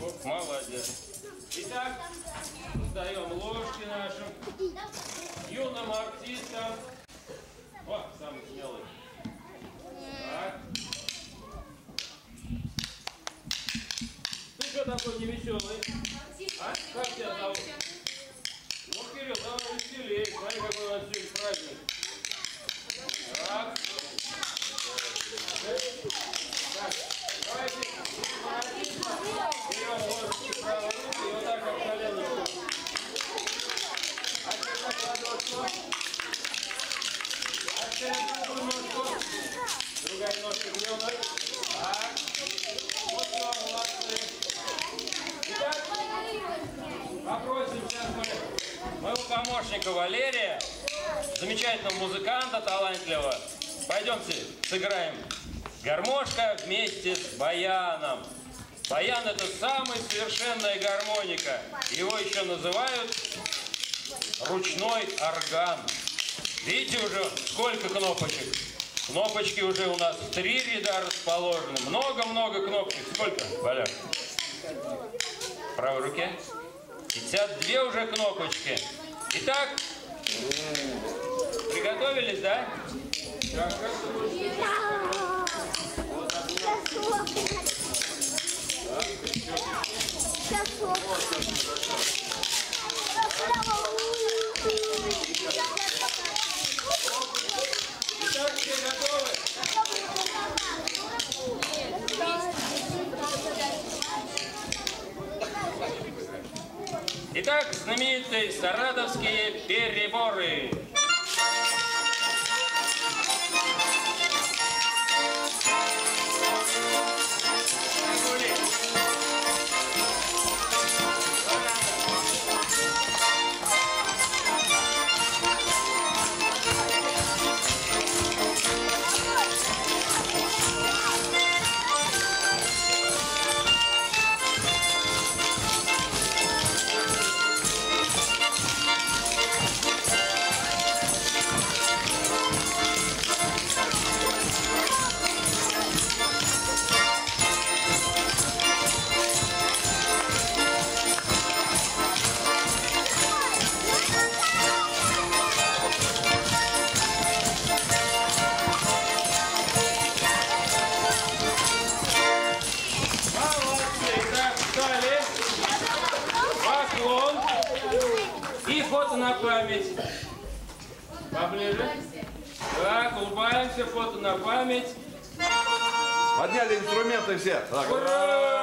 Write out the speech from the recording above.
Оп. Молодец. Итак, даем ложки нашим юным артистам. О, самый смелый. Так. Ты что такой невеселый? А? Как тебя зовут? Ну, Кирилл, давай веселей. Смотри, помощника Валерия, замечательного музыканта, талантливого. Пойдемте сыграем гармошка вместе с баяном. Баян это самая совершенная гармоника. Его еще называют ручной орган. Видите уже сколько кнопочек? Кнопочки уже у нас в три ряда расположены. Много-много кнопочек. Сколько, Валя? В правой руке? 52 уже кнопочки. Итак, приготовились, да? Так, Итак, знаменитые саратовские переборы. Фото на память. Поближе. Так, улыбаемся, фото на память. Подняли инструменты все. Так. Ура!